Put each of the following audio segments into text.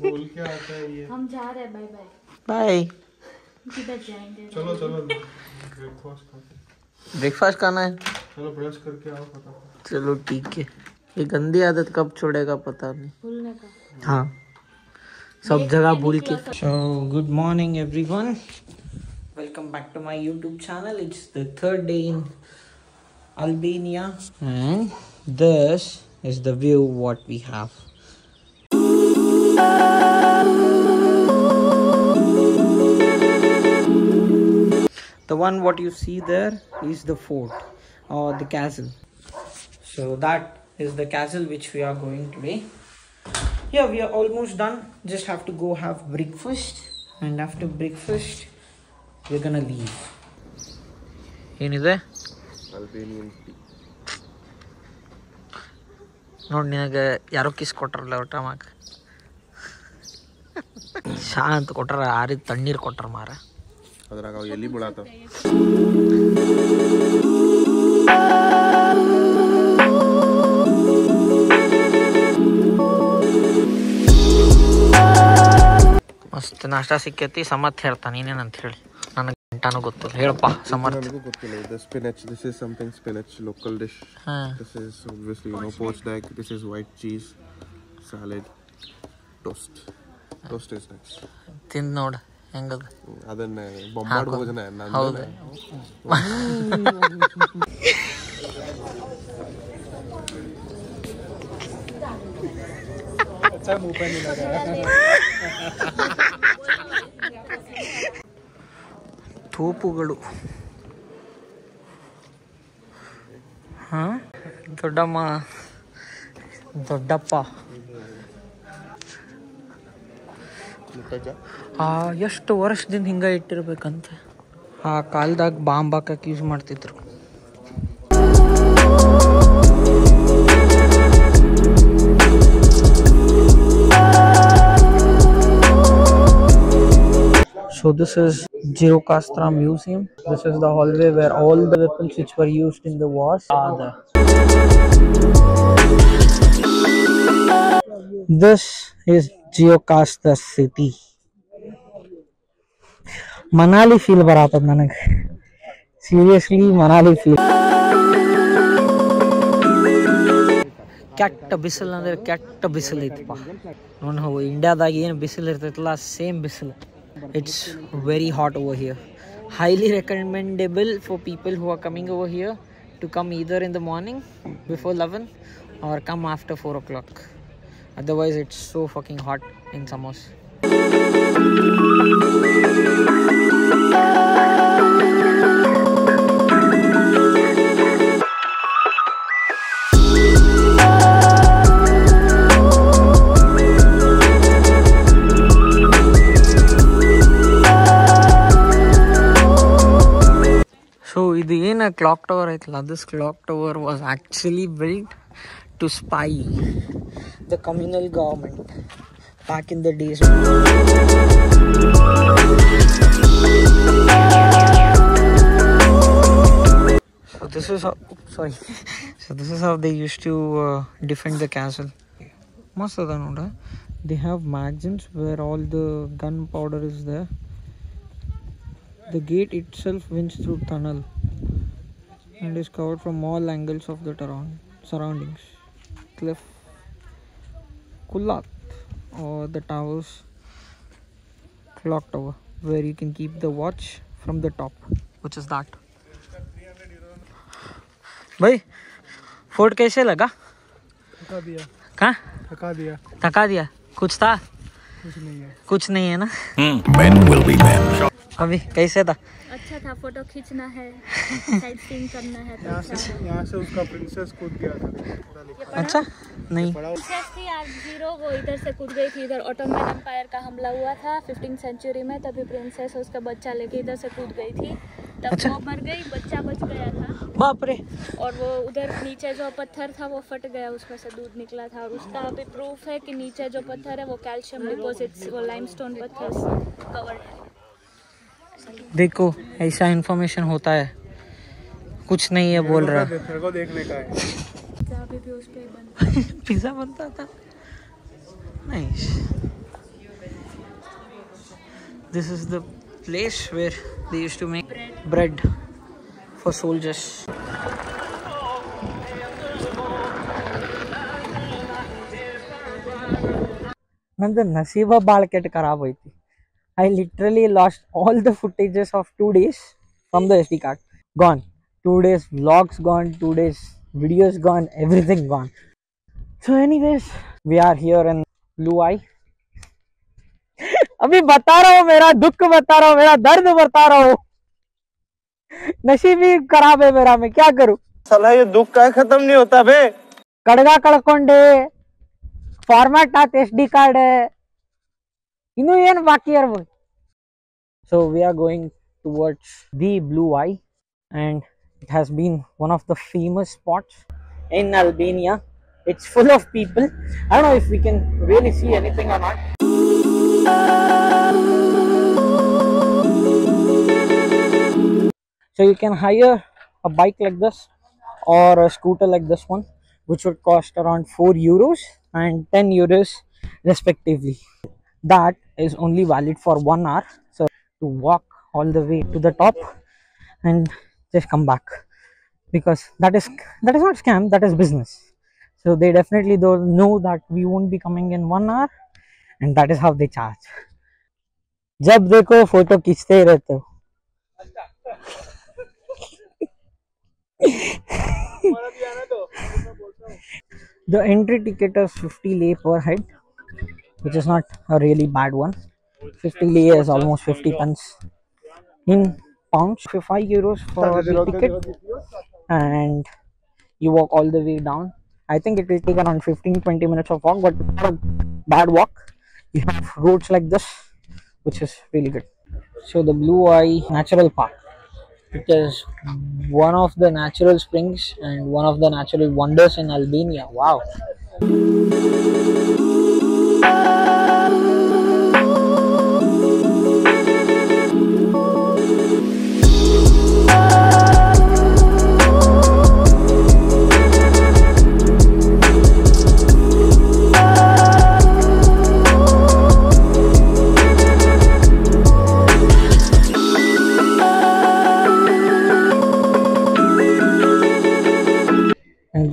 बोल के आता है ये? हम जा रहे हैं बाय बाय बाय किधर जाएँगे? चलो चलो ब्रेकफास्ट करते ब्रेकफास्ट खाना है? चलो ब्रश करके आओ फटाफट। चलो ठीक है। ये गंदी आदत कब छोड़ेगा पता नहीं। भूलने का। हाँ। सब जगह भूल के so good morning everyone welcome back to my YouTube channel it's the third day in Albania and this is the view what we have. the one what you see there is the fort or the castle so that is the castle which we are going today yeah we are almost done just have to go have breakfast and after breakfast we're gonna leave ಏನಿದೆ Albanian tea ನೋಡಿ ನಿನಗೆ ಯಾರೋ kiss ಕೊಟ್ರಲ್ಲ ಊಟ ಮಾಕ ಶಾಂತ ಕೊಟ್ರ ಆರಿದ ತಣ್ಣೀರು ಕೊಟ್ಟರ ಮಾರ. ಅದ್ರಾಗ ಎಲ್ಲಿ ಬೀಳಾತಾವ. ಮಸ್ತ್ ನಾಷ್ಟ ಸಿಕ್ಕೈತಿ ಸಮತ್ ಹೇಳ್ತಾನೆ ನೀನೇನಂತ ಹೇಳಿ. ನನಗೆ ಗಂಟಾನು ಗೊತ್ತಿಲ್ಲ. ಹೇಳಪ್ಪ ಸಮರ್ಥ. ನನಗೂ ಗೊತ್ತಿಲ್ಲ. ಇದು spinach this is something spinach local dish this is cheese salad toast. ತಿಂದು ನೋಡು ಹೆಂಗದ? ಅದನ್ನ ಭೋಜನ ಹೌದು. ತೋಪುಗಳು. ಹಾಂ? ದೊಡ್ಡಮ್ಮ. ದೊಡ್ಡಪ್ಪ. ಆ ಎಷ್ಟು ವರ್ಷದಿಂದ ಹಿಂಗೆ ಇಟ್ಟಿರ್ಬೇಕಂತ ಆ ಕಾಲದಾಗ ಬಾಂಬ್ ಹಾಕಕ್ಕೆ ಯೂಸ್ ಮಾಡ್ತಿದ್ರು So this is Girocastra Museum. This is the hallway where all the weapons which were used in the wars are there. This is Giocasta city. Manali feel ಬರತ್ತದ ನನಗೆ ಸೀರಿಯಸ್ಲಿ ಮನಾಲಿ ಫೀಲ್ ಕೆಟ್ಟ ಬಿಸಿಲು ಅಂದ್ರೆ ಕೆಟ್ಟ ಬಿಸಿಲು ಐತಪ್ಪ ನಾವು ಇಂಡಿಯಾದಾಗ ಏನು ಬಿಸಿಲು ಇರ್ತೈತಲ್ಲ ಸೇಮ್ ಬಿಸಿಲು it's very hot over here highly recommendable for people who are coming over here to come either in the morning before 11 or come after 4 o'clock otherwise it's so fucking hot in summers. So, this clock tower, this clock tower was actually built to spy the communal government back in the days. So this is how, oops, sorry. so this is how they used to uh, defend the castle. They have magazines where all the gunpowder is there. The gate itself winds through tunnel and is covered from all angles of the surroundings. Cliff Kulat or the towers clock tower where you can keep the watch from the top which is that भाई fort कैसे लगा थका दिया कहाँ थका दिया थका दिया कुछ था कुछ नहीं है कुछ नहीं है ना Men will be men. अभी कैसे था? अच्छा था फ़ोटो खींचना है साइड सीन करना है तो यहाँ अच्छा। से यहाँ से उसका प्रिंसेस कूद गया था। अच्छा नहीं। प्रिंसेस थी आज ज़ीरो वो इधर से कूद गई थी इधर ऑटोमन एम्पायर का हमला हुआ था फिफ्टीन सेंचुरी में तभी प्रिंसेस उसका बच्चा लेके इधर से कूद गई थी। तब अच्छा। वो मर गई बच्चा बच गया था। बाप रे। और वो उधर नीचे जो पत्थर था वो फट गया उसमें से दूध निकला था। और उसका अभी प्रूफ है कि नीचे जो पत्थर है वो कैल्शियम डिपॉजिट्स वो लाइमस्टोन पत्थर कवर्ड है। देखो ऐसा इन्फॉर्मेशन होता है कुछ नहीं है बोल रहा तेरे को देखने का है अभी भी उस पर बंद पिज्जा बनता था nice this is the place where they used to make bread for soldiers. ನಂದು ನಸೀಬ ಭಾಳ ಕೆಟ್ಟ ಖರಾಬ್ ಐತಿ I literally lost all the footages of two days from the S D card gone two days vlogs gone two days videos gone everything gone so anyways we are here in blue eye अभी बता रहा हूँ मेरा दुख बता रहा हूँ मेरा दर्द बता रहा हूँ नशीब ही खराब है मेरा मैं क्या करूँ साला ये दुख का खत्म नहीं होता बे ಕಡ್ಗ ಕಳ್ಕೊಂಡೆ ಫಾರ್ಮ್ಯಾಟ್ ಆತ್ ಎಸ್ ಡಿ ಕಾರ್ಡ್ ಇನ್ನೂ ಏನು ಬಾಕಿ ಇರ್ಬೋದು so we are going towards the blue eye and it has been one of the famous spots in albania. It's full of people. I don't know if we can really see anything or not. So you can hire a bike like this or a scooter like this one which would cost around 4 euros and 10 euros respectively. That is only valid for one hour So to walk all the way to the top and just come back because that is that is not scam that is business so they definitely don't know that we won't be coming in one hour and that is how they charge जब देखो photo खींचते ही रहते हो the entry ticket is 50 lei per head which is not a really bad one 50 lei almost 50 pence in pounds for 5 euros for the ticket. And you walk all the way down. I think it will take around 15 20 minutes of walk but not a bad walk. You have roads like this which is really good. So the blue eye natural park. It is one of the natural springs and one of the natural wonders in albania. Wow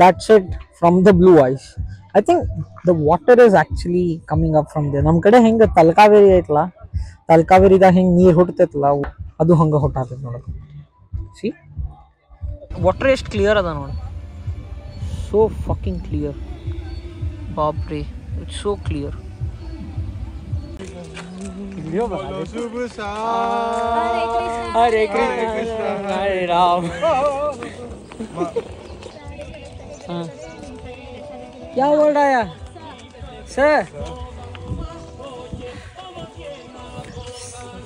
that's it from the blue eyes i think the water is actually coming up from there ನಮ್ಮ ಕಡೆ ಹೆಂಗೆ ತಲಕಾವೇರಿ ಐತಲ್ಲ ತಲಕಾವೇರಿದಾಗ ಹೆಂಗೆ ನೀರು ಹುಟ್ಟತೈತಲ್ಲ ಅದು ಹಂಗೆ ಹುಟ್ಟಾತೈತೆ ನೋಡಿ ಸಿ ವಾಟರ್ ಎಷ್ಟು ಕ್ಲಿಯರ್ ಅದ ನೋಡಿ so fucking clear Babri it's so clear Hare Krishna Hare Rama क्या बोल रहा है सर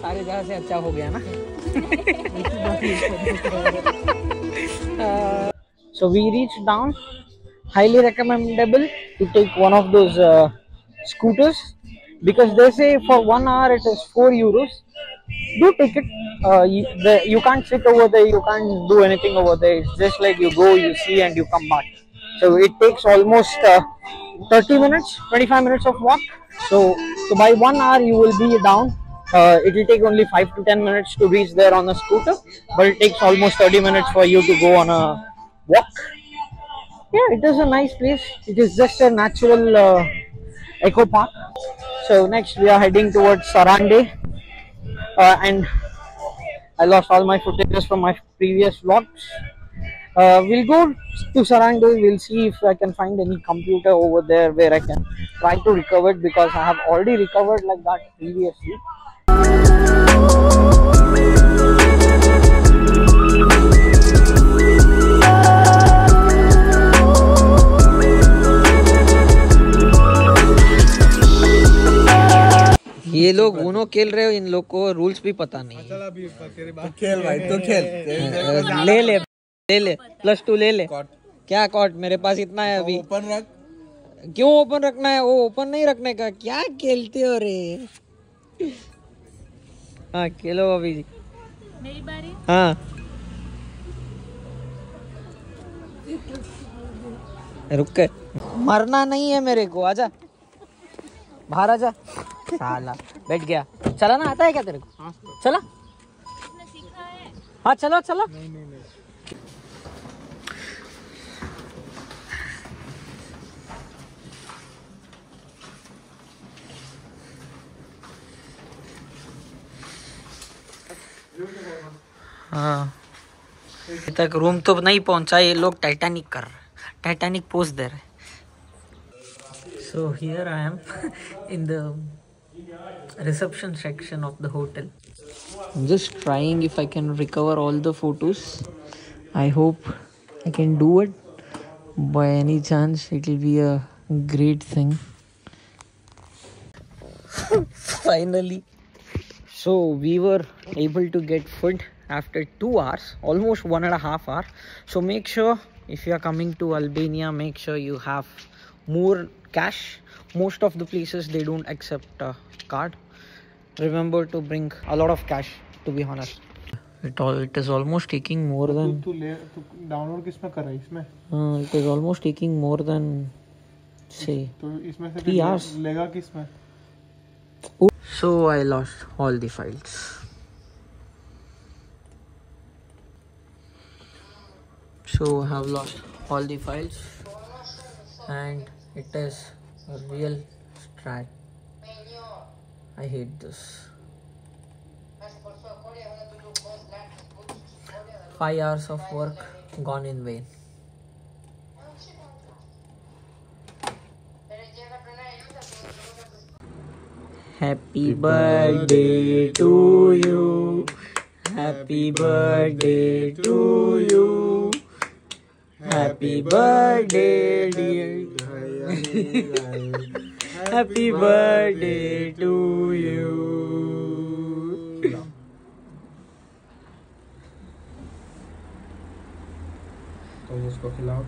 सारे जगह से अच्छा हो गया ना? So we reach down highly recommendable to take one of those scooters because they say for one hour it is four euros do take it you can't sit over the you do anything over the just like you go you see and you come back so it takes almost uh, 30 minutes 25 minutes of walk. So so by one hour you will be down. Uh, it will take only 5 to 10 minutes to reach there on a scooter but it takes almost 30 minutes for you to go on a walk. Yeah it is a nice place. It is just a natural uh, eco park. So next we are heading towards sarande. Uh, and I lost all my footages from my previous vlogs. Uh, we'll go to Sarande. We'll see if I can find any computer over there where I can try to recover it because I have already recovered like that previously. ये लोग Uno खेल रहे हो इन लोग को rules भी पता नहीं खेल भाई तो खेल ले ले ले ले प्लस टू ले ले। क्या कॉट मेरे पास इतना है अभी। ओपन रख। क्यों ओपन रखना है? वो ओपन नहीं रखने का। क्या खेलते हो रे? हाँ खेलो अभी। मेरी बारी? हाँ। रुक के। मरना नहीं है मेरे को। आजा। बाहर आजा। साला। बैठ गया। चला ना आता है क्या तेरे को? चला। हाँ। चलो चलो। हाँ। अभी तक रूम तो नहीं पहुँचा, ये लोग टाइटैनिक कर रहे हैं। टाइटैनिक पोज दे रहे so here I am in the reception section of the hotel just trying if I can recover all the photos I hope I can do it by any chance it will be a great thing finally so we were able to get food after two hours almost one and a half hour so make sure if you are coming to albania make sure you have more cash most of the places they don't accept uh, card remember to bring a lot of cash to be honest it all it is almost taking more than तू ले तू download किस में कर रहा है इसमें uh, it is almost taking more than say तो इसमें से Three फिर hours. लेगा किस में so i lost all the files So i have lost all the files and it is a real strat i hate this five hours of work gone in vain Happy birthday to you. Happy birthday to you. Happy birthday, dear. Happy birthday to you. तो उसको खिलाओ